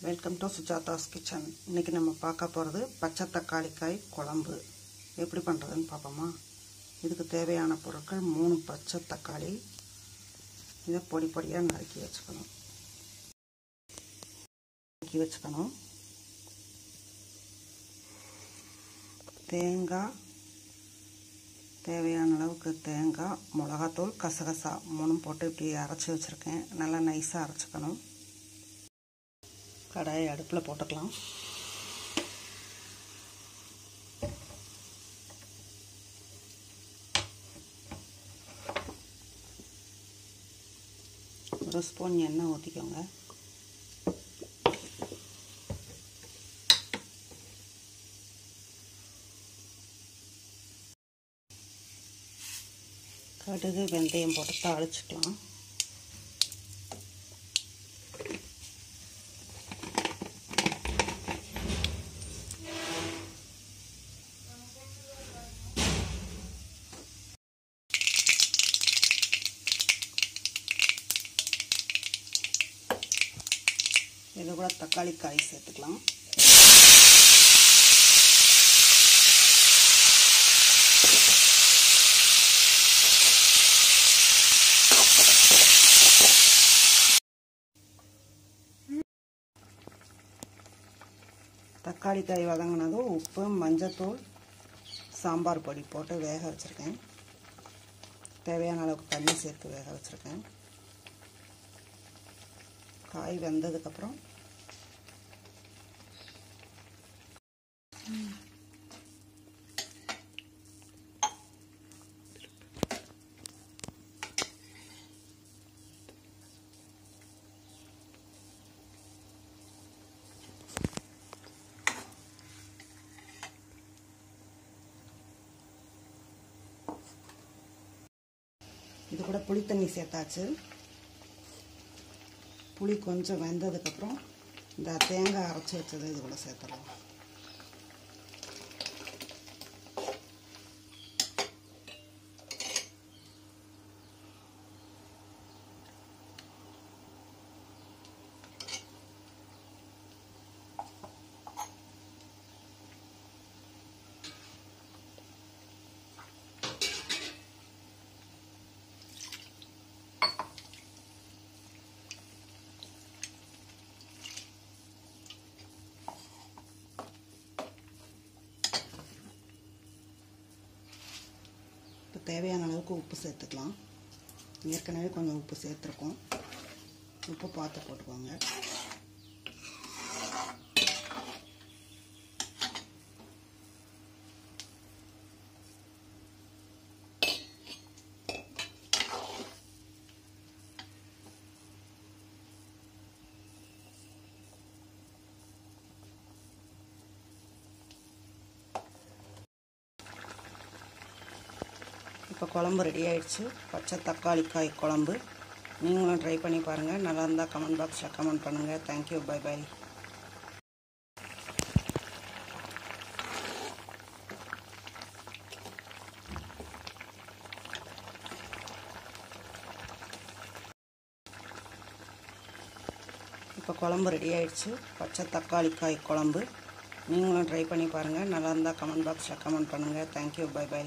Welcome to சுஜாதாஸ் kitchen இன்றைக்கி நம்ம பார்க்க போகிறது பச்சை தக்காளி காய் குழம்பு. எப்படி பண்ணுறதுன்னு பார்ப்போமா? இதுக்கு தேவையான பொருட்கள் மூணு பச்சை தக்காளி. இதை பொடி பொடியாக நறுக்கி வச்சுக்கணும். நறுக்கி வச்சுக்கணும். தேங்காய். தேவையான அளவுக்கு தேங்காய் மிளகாத்தூள் கசகசா மூணும் போட்டு இப்படி அரைச்சி வச்சுருக்கேன். நல்லா நைஸாக அரைச்சிக்கணும். கடாயை அடுப்பில் போட்டுக்கலாம். ஒரு ஸ்பூன் எண்ணெய் ஊற்றிக்கோங்க கடுகு வெந்தயம் போட்டு தாளிச்சிக்கலாம். இது கூட தக்காளி காய் சேர்த்துக்கலாம். தக்காளி காய் வதங்கினதும் உப்பு மஞ்சத்தூள் சாம்பார் பொடி போட்டு வேக வச்சுருக்கேன். தேவையான அளவுக்கு தண்ணி சேர்த்து வேக வச்சுருக்கேன். காய் வெந்ததுக்கப்புறம் இது கூட புளி தண்ணி சேர்த்தாச்சு. புளி கொஞ்சம் வெந்ததுக்கப்புறம் இந்த தேங்காய் அரைச்சி வச்சது இது கூட சேர்த்துடலாம். தேவையான அளவுக்கு உப்பு சேர்த்துக்கலாம். ஏற்கனவே கொஞ்சம் உப்பு சேர்த்துருக்கோம். உப்பு பார்த்து போட்டுக்கோங்க. இப்போ குழம்பு ரெடி ஆயிடுச்சு. பச்சை தக்காளி காய் குழம்பு. நீங்களும் ட்ரை பண்ணி பாருங்கள் நல்லா இருந்தால் கமெண்ட் பாக்ஸில் கமெண்ட் பண்ணுங்கள் தேங்க்யூ பை பை இப்போ குழம்பு ரெடி ஆயிடுச்சு. பச்சை தக்காளி காய் குழம்பு. நீங்களும் ட்ரை பண்ணி பாருங்கள் நல்லா இருந்தால் கமெண்ட் பாக்ஸில் கமெண்ட் பண்ணுங்கள் தேங்க்யூ பை பை